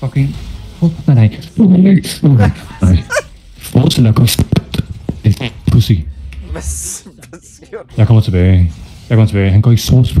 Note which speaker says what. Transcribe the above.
Speaker 1: fucking... Oh, nee, nee. Nee. Oh, at gå. Pussy.
Speaker 2: Hvad, s- hvad siger du?
Speaker 1: Jeg kommer tilbage. Jeg kommer En Han går i source.